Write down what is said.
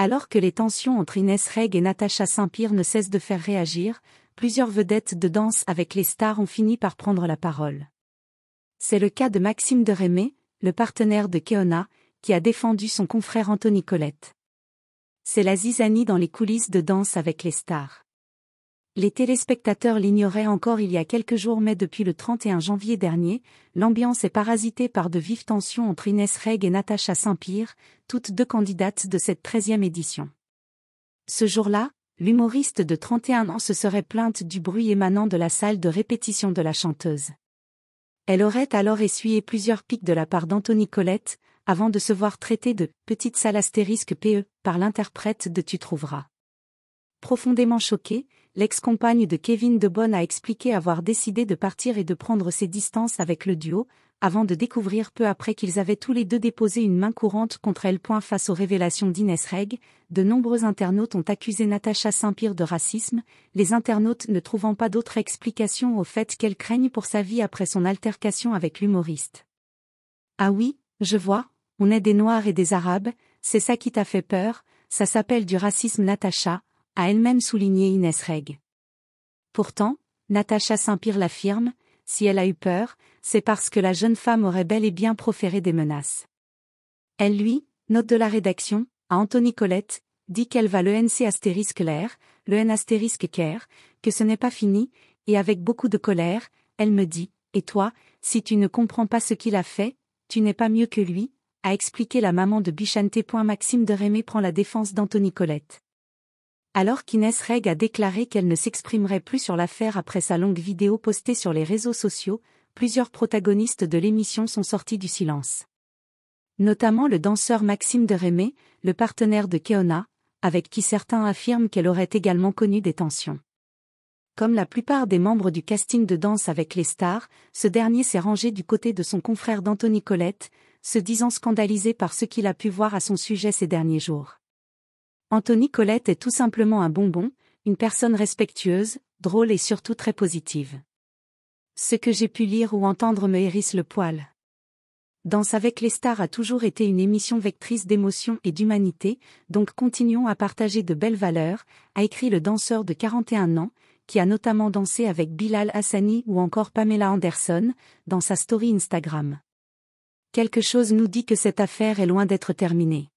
Alors que les tensions entre Inès Reg et Natacha Saint-Pierre ne cessent de faire réagir, plusieurs vedettes de danse avec les stars ont fini par prendre la parole. C'est le cas de Maxime de Rémé, le partenaire de Keona, qui a défendu son confrère Anthony Colette. C'est la zizanie dans les coulisses de danse avec les stars. Les téléspectateurs l'ignoraient encore il y a quelques jours mais depuis le 31 janvier dernier, l'ambiance est parasitée par de vives tensions entre Inès Reg et Natacha Saint-Pierre, toutes deux candidates de cette 13e édition. Ce jour-là, l'humoriste de 31 ans se serait plainte du bruit émanant de la salle de répétition de la chanteuse. Elle aurait alors essuyé plusieurs pics de la part d'Anthony Colette, avant de se voir traiter de petite salle astérisque PE par l'interprète de Tu trouveras. Profondément choquée, l'ex-compagne de Kevin De Bonne a expliqué avoir décidé de partir et de prendre ses distances avec le duo, avant de découvrir peu après qu'ils avaient tous les deux déposé une main courante contre elle. Face aux révélations d'Inès Reg, de nombreux internautes ont accusé Natacha Saint-Pierre de racisme, les internautes ne trouvant pas d'autre explication au fait qu'elle craigne pour sa vie après son altercation avec l'humoriste. Ah oui, je vois, on est des Noirs et des Arabes, c'est ça qui t'a fait peur, ça s'appelle du racisme Natacha, a elle-même souligné Inès Reg. Pourtant, Natacha Saint-Pierre l'affirme, si elle a eu peur, c'est parce que la jeune femme aurait bel et bien proféré des menaces. Elle lui, note de la rédaction, à Anthony Colette, dit qu'elle va le NC astérisque l'air, le N astérisque care, que ce n'est pas fini, et avec beaucoup de colère, elle me dit, et toi, si tu ne comprends pas ce qu'il a fait, tu n'es pas mieux que lui, a expliqué la maman de Bichante. Maxime de Rémé prend la défense d'Anthony Colette. Alors qu'Inès Reg a déclaré qu'elle ne s'exprimerait plus sur l'affaire après sa longue vidéo postée sur les réseaux sociaux, plusieurs protagonistes de l'émission sont sortis du silence. Notamment le danseur Maxime de Rémé, le partenaire de Keona, avec qui certains affirment qu'elle aurait également connu des tensions. Comme la plupart des membres du casting de danse avec les stars, ce dernier s'est rangé du côté de son confrère d'Anthony Colette, se disant scandalisé par ce qu'il a pu voir à son sujet ces derniers jours. Anthony Colette est tout simplement un bonbon, une personne respectueuse, drôle et surtout très positive. Ce que j'ai pu lire ou entendre me hérisse le poil. Danse avec les stars a toujours été une émission vectrice d'émotion et d'humanité, donc continuons à partager de belles valeurs, a écrit le danseur de 41 ans, qui a notamment dansé avec Bilal Hassani ou encore Pamela Anderson, dans sa story Instagram. Quelque chose nous dit que cette affaire est loin d'être terminée.